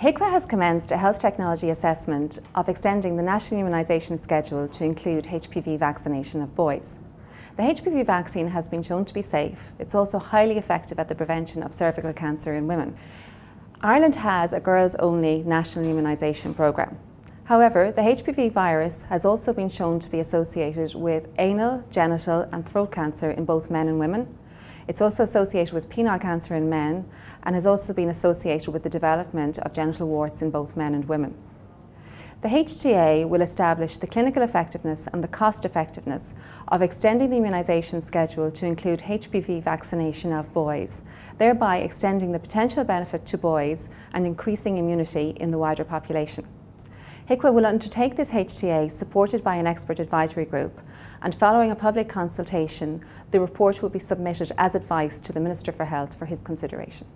HIQA has commenced a health technology assessment of extending the national immunisation schedule to include HPV vaccination of boys. The HPV vaccine has been shown to be safe. It's also highly effective at the prevention of cervical cancer in women. Ireland has a girls only national immunisation programme. However, the HPV virus has also been shown to be associated with anal, genital and throat cancer in both men and women, it's also associated with penile cancer in men and has also been associated with the development of genital warts in both men and women. The HTA will establish the clinical effectiveness and the cost effectiveness of extending the immunisation schedule to include HPV vaccination of boys, thereby extending the potential benefit to boys and increasing immunity in the wider population. HIQA will undertake this HTA supported by an expert advisory group and following a public consultation, the report will be submitted as advice to the Minister for Health for his consideration.